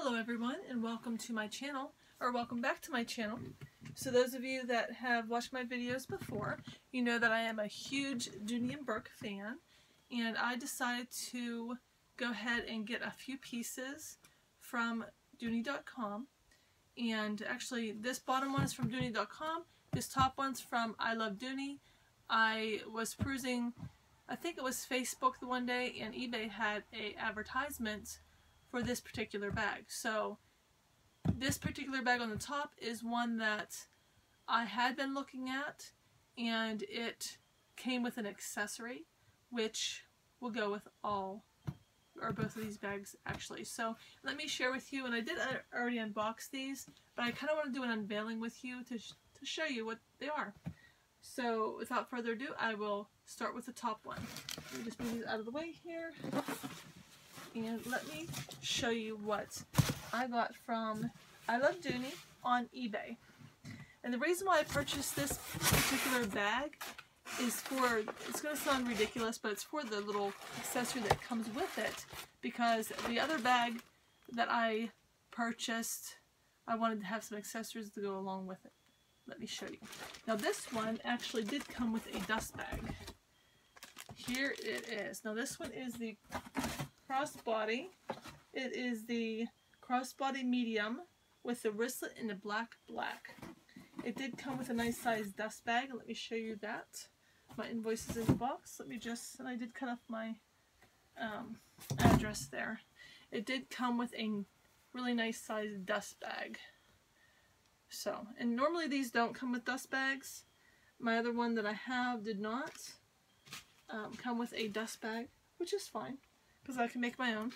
Hello everyone and welcome to my channel or welcome back to my channel. So those of you that have watched my videos before you know that I am a huge Dooney and Bourke fan and I decided to go ahead and get a few pieces from Dooney.com and actually this bottom one is from Dooney.com this top one's from I Love Dooney. I was perusing I think it was Facebook the one day and eBay had a advertisement for this particular bag. So this particular bag on the top is one that I had been looking at and it came with an accessory which will go with all or both of these bags actually. So let me share with you, and I did uh, already unbox these, but I kind of want to do an unveiling with you to, sh to show you what they are. So without further ado, I will start with the top one. Let me just move these out of the way here and let me show you what I got from I Love Dooney on eBay. And the reason why I purchased this particular bag is for, it's going to sound ridiculous, but it's for the little accessory that comes with it. Because the other bag that I purchased, I wanted to have some accessories to go along with it. Let me show you. Now this one actually did come with a dust bag. Here it is. Now this one is the crossbody. It is the crossbody medium with the wristlet in the black black. It did come with a nice size dust bag. Let me show you that. My invoice is in the box. Let me just, and I did cut off my um, address there. It did come with a really nice size dust bag. So, and normally these don't come with dust bags. My other one that I have did not um, come with a dust bag, which is fine because I can make my own.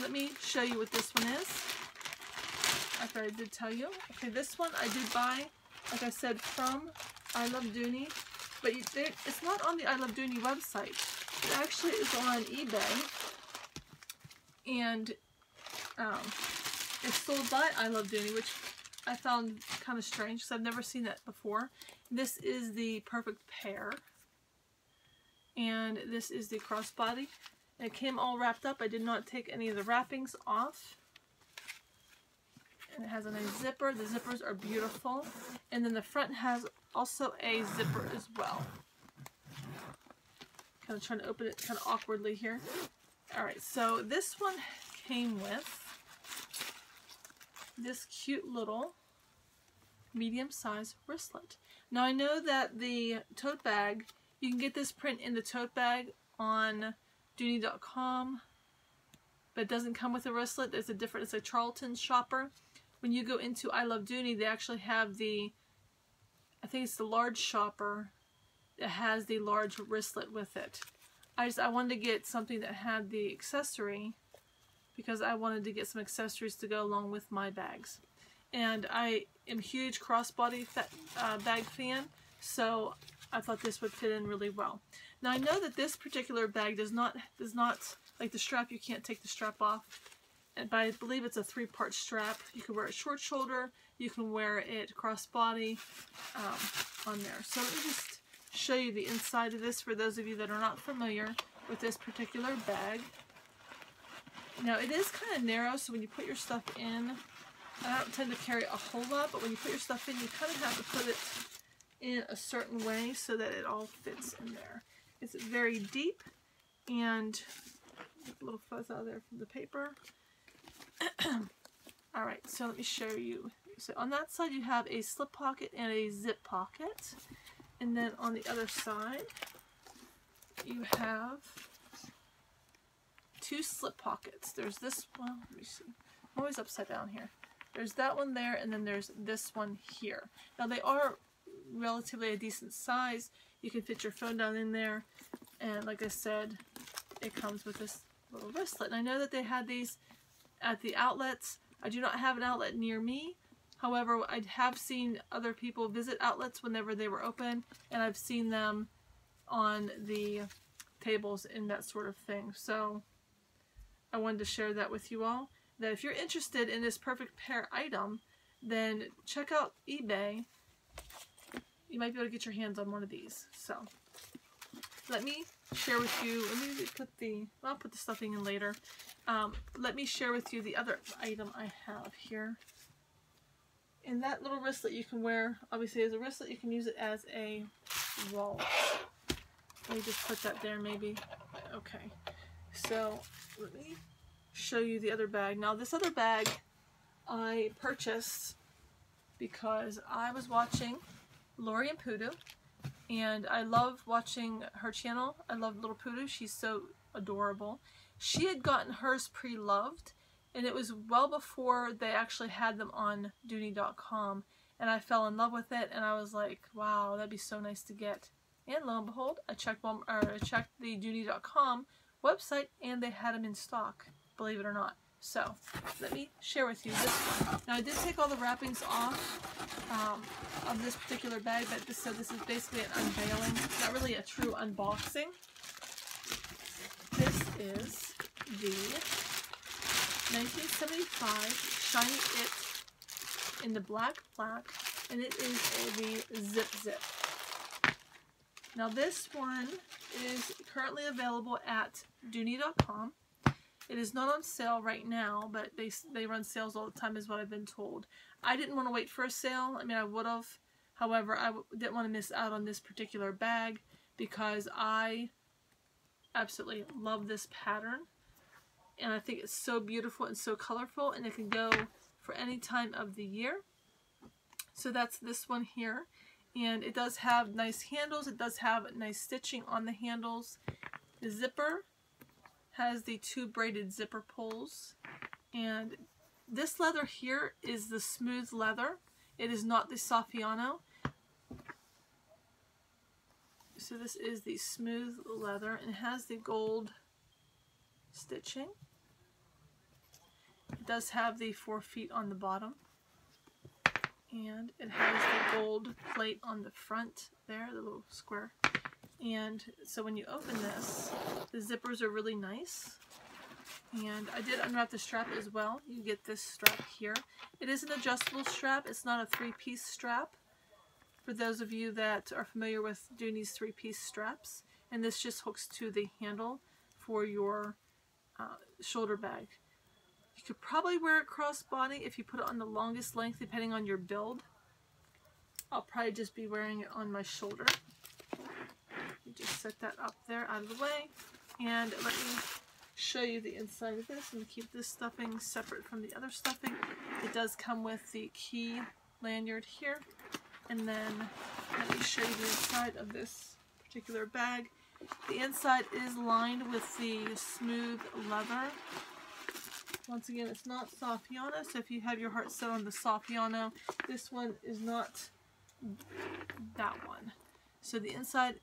Let me show you what this one is. After I did tell you. Okay, this one I did buy, like I said, from I Love Dooney. But it's not on the I Love Dooney website. It actually is on eBay. And um, it's sold by I Love Dooney, which I found kind of strange because I've never seen that before. This is the perfect pair. And this is the crossbody. It came all wrapped up. I did not take any of the wrappings off. And it has a nice zipper. The zippers are beautiful. And then the front has also a zipper as well. Kind of trying to open it kind of awkwardly here. Alright, so this one came with this cute little medium-sized wristlet. Now I know that the tote bag, you can get this print in the tote bag on Dooney.com, but it doesn't come with a wristlet. There's a different, it's a Charlton shopper. When you go into I Love Dooney, they actually have the, I think it's the large shopper that has the large wristlet with it. I just, I wanted to get something that had the accessory because I wanted to get some accessories to go along with my bags. And I am huge crossbody uh, bag fan, so I thought this would fit in really well. Now I know that this particular bag does not, does not, like the strap, you can't take the strap off. And, but I believe it's a three-part strap. You can wear it short shoulder, you can wear it crossbody um, on there. So let me just show you the inside of this for those of you that are not familiar with this particular bag. Now it is kind of narrow, so when you put your stuff in, I don't tend to carry a whole lot, but when you put your stuff in, you kind of have to put it in a certain way so that it all fits in there. It's very deep and a little fuzz out there from the paper. Alright, so let me show you. So on that side you have a slip pocket and a zip pocket. And then on the other side you have two slip pockets. There's this one, let me see. I'm always upside down here. There's that one there and then there's this one here. Now they are relatively a decent size. You can fit your phone down in there. And like I said, it comes with this little wristlet. And I know that they had these at the outlets. I do not have an outlet near me. However, I have seen other people visit outlets whenever they were open. And I've seen them on the tables and that sort of thing. So I wanted to share that with you all. That if you're interested in this perfect pair item, then check out eBay you might be able to get your hands on one of these. So let me share with you, let me put the, I'll put the stuffing in later. Um, let me share with you the other item I have here. And that little wristlet you can wear, obviously as a wristlet, you can use it as a wallet. Let me just put that there maybe. Okay. So, let me show you the other bag. Now this other bag I purchased because I was watching Lori and Poodoo and I love watching her channel. I love Little Poodoo. She's so adorable. She had gotten hers pre-loved and it was well before they actually had them on Dooney.com and I fell in love with it and I was like, wow, that'd be so nice to get. And lo and behold, I checked, or I checked the Dooney.com website and they had them in stock, believe it or not. So, let me share with you this one. Now, I did take all the wrappings off um, of this particular bag, but this, so this is basically an unveiling. Not really a true unboxing. This is the 1975 Shiny It in the black black, and it is the Zip Zip. Now this one is currently available at Dooney.com. It is not on sale right now, but they, they run sales all the time is what I've been told. I didn't want to wait for a sale. I mean, I would have. However, I didn't want to miss out on this particular bag because I absolutely love this pattern. And I think it's so beautiful and so colorful and it can go for any time of the year. So that's this one here and it does have nice handles. It does have nice stitching on the handles. The zipper has the two braided zipper pulls and this leather here is the smooth leather. It is not the Saffiano. So this is the smooth leather and it has the gold stitching. It does have the four feet on the bottom and it has the gold plate on the front there, the little square. And so when you open this, the zippers are really nice. And I did unwrap the strap as well. You get this strap here. It is an adjustable strap. It's not a three-piece strap. For those of you that are familiar with Dooney's three-piece straps. And this just hooks to the handle for your uh, shoulder bag. You could probably wear it crossbody if you put it on the longest length depending on your build. I'll probably just be wearing it on my shoulder. Just set that up there out of the way. And let me show you the inside of this and keep this stuffing separate from the other stuffing. It does come with the key lanyard here. And then let me show you the inside of this particular bag. The inside is lined with the smooth leather once again, it's not Saffiano, so if you have your heart set on the Saffiano, this one is not that one. So the inside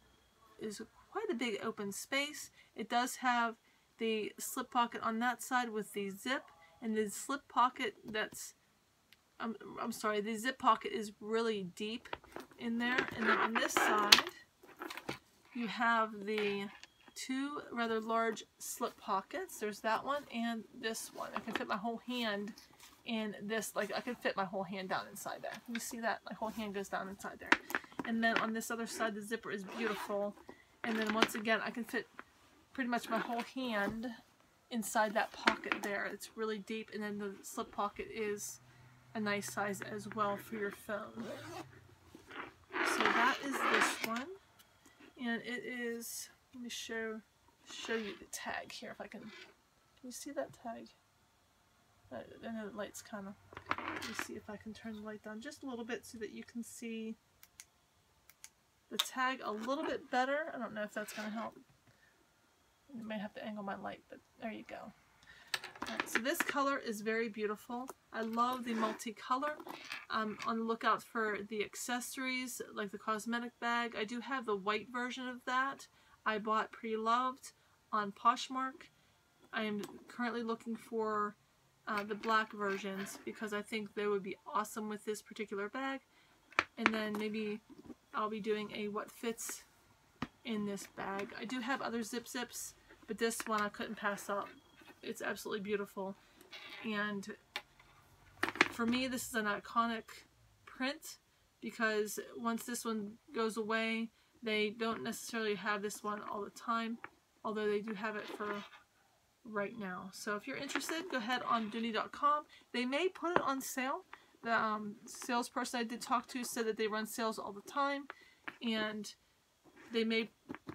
is quite a big open space. It does have the slip pocket on that side with the zip, and the slip pocket that's, I'm, I'm sorry, the zip pocket is really deep in there. And then on this side, you have the two rather large slip pockets. There's that one and this one. I can fit my whole hand in this, like I can fit my whole hand down inside there. You see that? My whole hand goes down inside there. And then on this other side, the zipper is beautiful. And then once again, I can fit pretty much my whole hand inside that pocket there. It's really deep. And then the slip pocket is a nice size as well for your phone. So that is this one. And it is let me show show you the tag here if I can. Can you see that tag? I know the light's kind of. Let me see if I can turn the light down just a little bit so that you can see the tag a little bit better. I don't know if that's going to help. I may have to angle my light, but there you go. Right, so this color is very beautiful. I love the multicolor. I'm on the lookout for the accessories, like the cosmetic bag. I do have the white version of that. I bought Pre-Loved on Poshmark. I am currently looking for uh, the black versions because I think they would be awesome with this particular bag. And then maybe I'll be doing a what fits in this bag. I do have other zip zips, but this one I couldn't pass up. It's absolutely beautiful. And for me, this is an iconic print because once this one goes away, They don't necessarily have this one all the time, although they do have it for right now. So if you're interested, go ahead on Dooney.com. They may put it on sale. The um, salesperson I did talk to said that they run sales all the time, and they may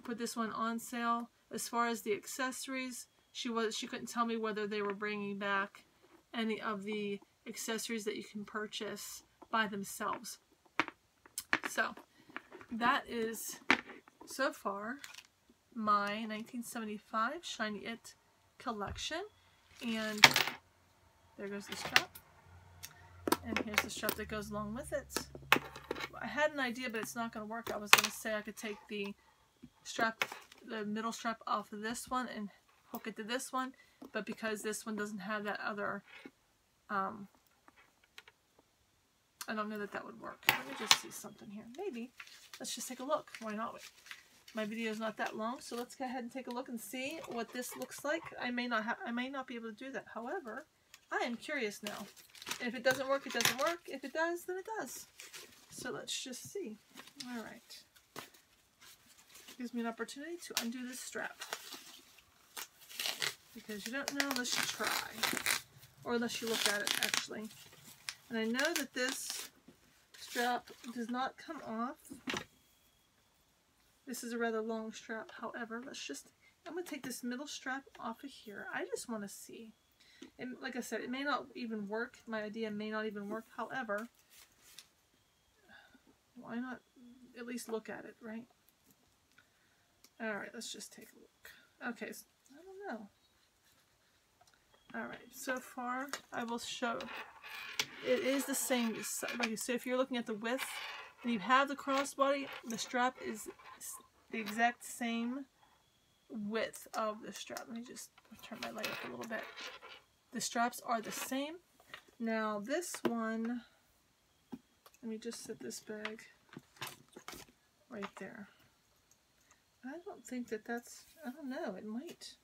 put this one on sale. As far as the accessories, she was she couldn't tell me whether they were bringing back any of the accessories that you can purchase by themselves. So that is so far my 1975 Shiny It collection. And there goes the strap. And here's the strap that goes along with it. I had an idea, but it's not going to work. I was going to say I could take the strap, the middle strap off of this one and hook it to this one. But because this one doesn't have that other, um, I don't know that that would work. Let me just see something here. Maybe. Let's just take a look. Why not? My video is not that long, so let's go ahead and take a look and see what this looks like. I may not have, I may not be able to do that. However, I am curious now. If it doesn't work, it doesn't work. If it does, then it does. So let's just see. All right. Gives me an opportunity to undo this strap. Because you don't know unless you try. Or unless you look at it, actually. And I know that this strap does not come off this is a rather long strap, however, let's just, I'm going to take this middle strap off of here. I just want to see. And like I said, it may not even work. My idea may not even work. However, why not at least look at it, right? Alright, let's just take a look. Okay, so, I don't know. Alright, so far I will show. It is the same. So if you're looking at the width, and you have the crossbody, the strap is the exact same width of the strap. Let me just turn my light up a little bit. The straps are the same. Now this one, let me just set this bag right there. I don't think that that's, I don't know, it might.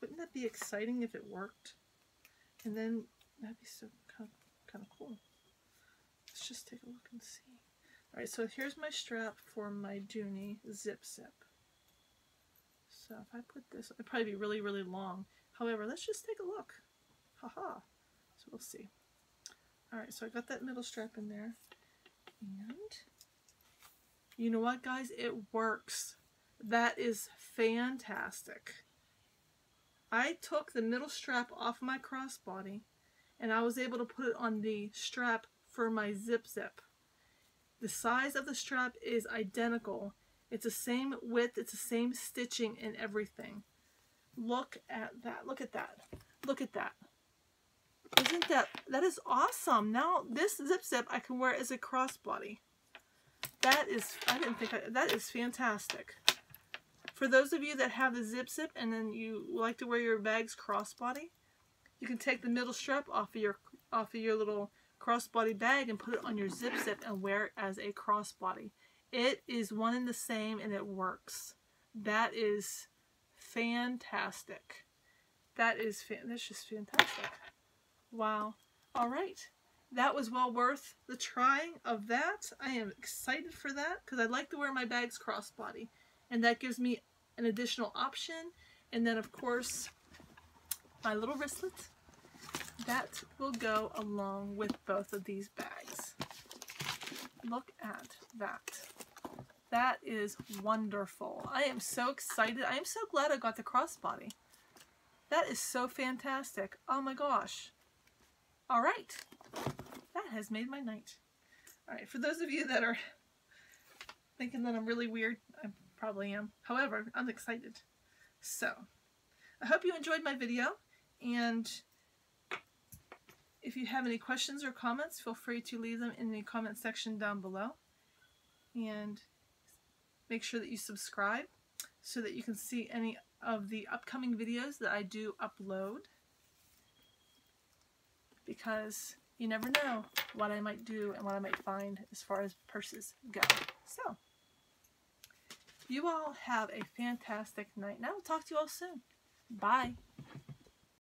Wouldn't that be exciting if it worked? And then that'd be so kind of, kind of cool. Let's just take a look and see. Alright, so here's my strap for my Dooney Zip Zip. So if I put this, it'd probably be really, really long. However, let's just take a look. Haha. -ha. So we'll see. Alright, so I got that middle strap in there. And you know what, guys? It works. That is fantastic. I took the middle strap off my crossbody and I was able to put it on the strap for my zip zip. The size of the strap is identical. It's the same width, it's the same stitching and everything. Look at that. Look at that. Look at that. Isn't that, that is awesome. Now this zip zip I can wear as a crossbody. That is, I didn't think, I, that is fantastic. For those of you that have the zip zip and then you like to wear your bags crossbody, you can take the middle strap off of your, off of your little crossbody bag and put it on your zip zip and wear it as a crossbody. It is one and the same and it works. That is fantastic. That is fan that's just fantastic. Wow. All right. That was well worth the trying of that. I am excited for that because I like to wear my bags crossbody. And that gives me an additional option. And then, of course, my little wristlet that will go along with both of these bags. Look at that. That is wonderful. I am so excited. I am so glad I got the crossbody. That is so fantastic. Oh my gosh. All right. That has made my night. All right, for those of you that are thinking that I'm really weird, I probably am. However, I'm excited. So, I hope you enjoyed my video, and if you have any questions or comments, feel free to leave them in the comment section down below. And make sure that you subscribe so that you can see any of the upcoming videos that I do upload. Because you never know what I might do and what I might find as far as purses go. So, you all have a fantastic night. And I will talk to you all soon. Bye.